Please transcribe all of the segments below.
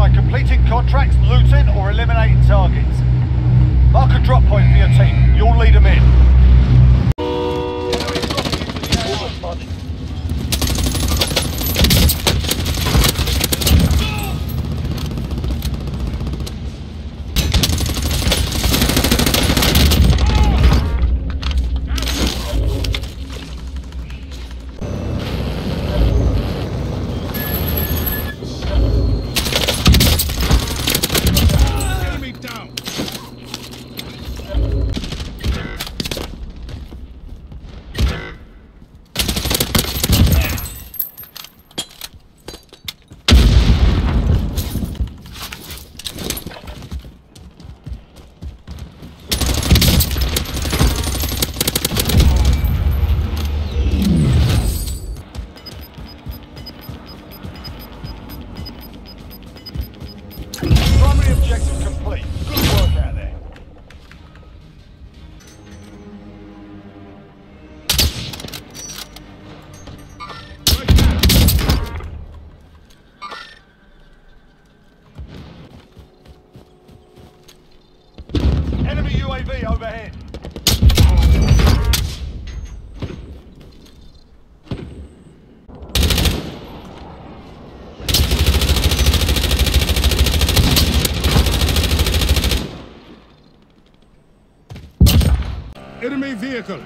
by completing contracts, looting or eliminating targets. Mark a drop point for your team. You'll lead them in. Enemy UAV overhead. Enemy vehicle.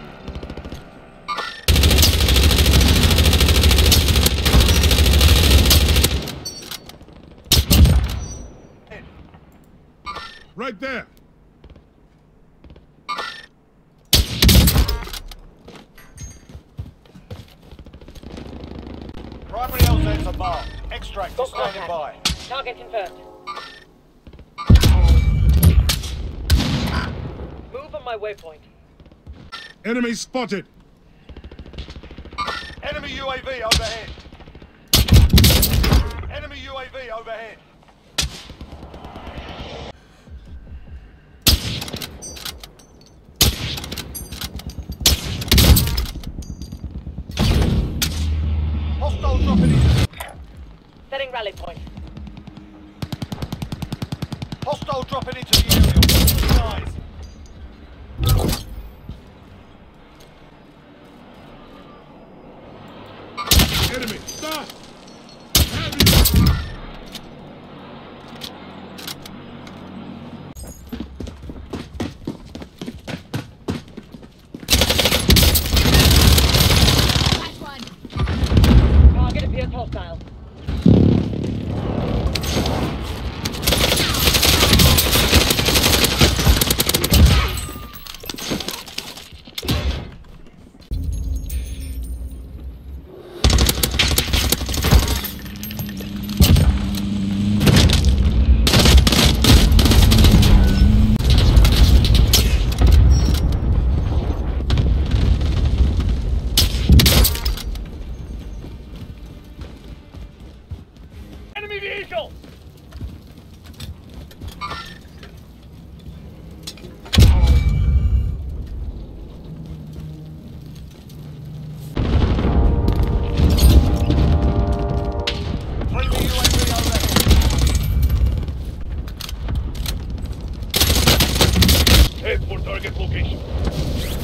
Right there. LZs. Extract is standing by. Target confirmed. Move on my waypoint. Enemy spotted. Enemy UAV overhead. Enemy UAV overhead. Rally point. Hostile dropping into the area. Watch the. Enemy. Stop. Have you? Target appears hostile. Target location.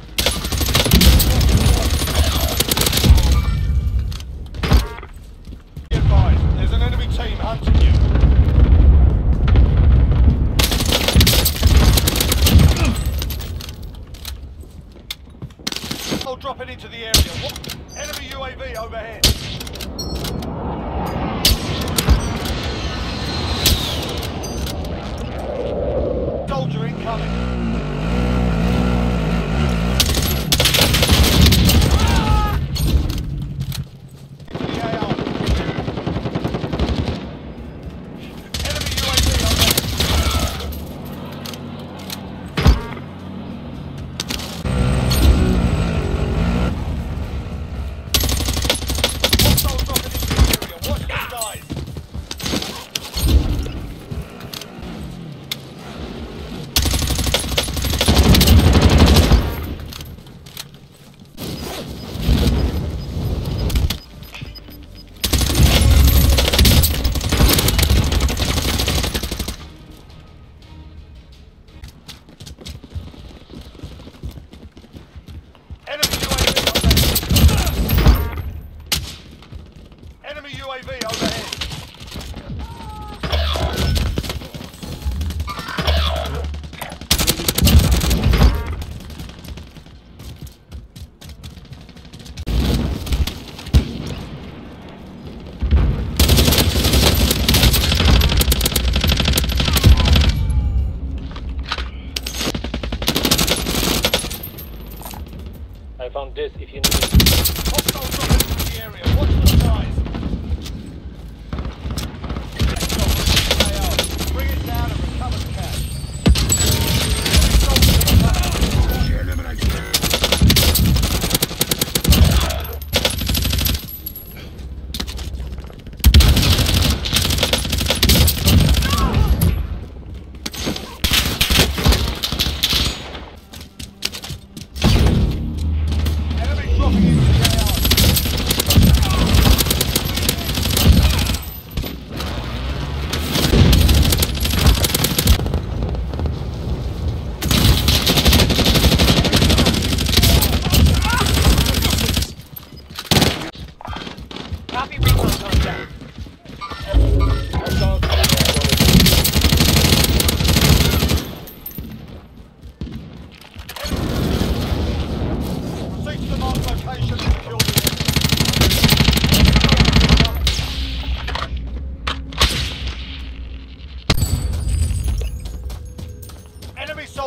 I found this if you need it. Hostiles in the area. Watch the skies.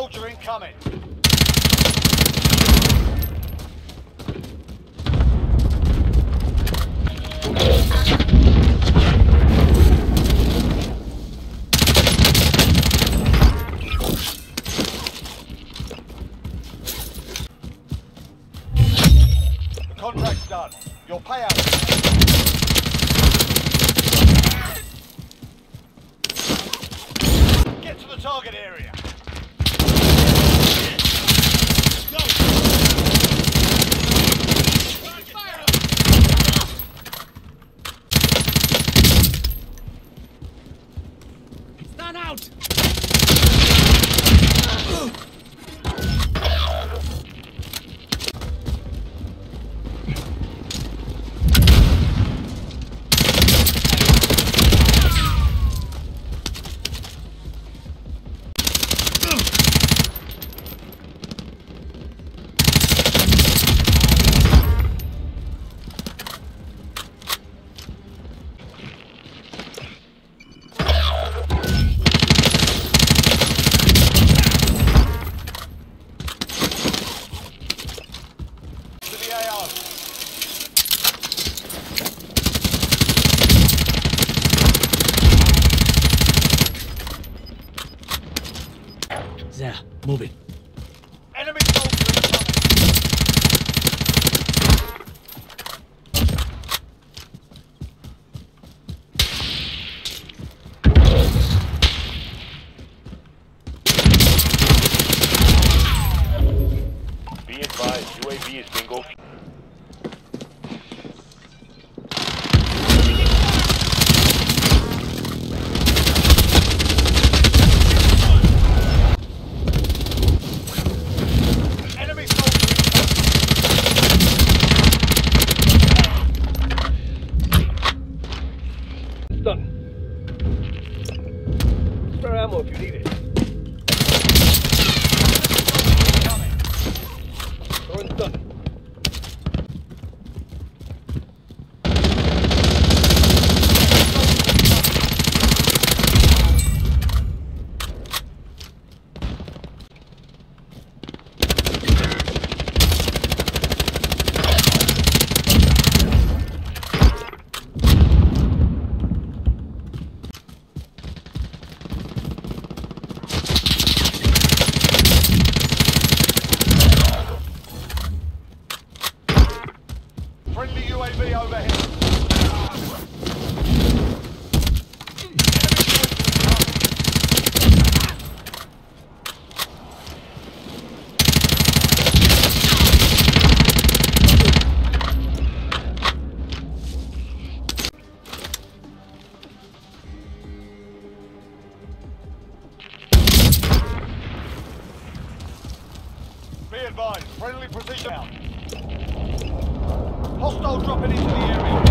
Soldier incoming. The contract's done. Your payout. target area. If you need it. The area.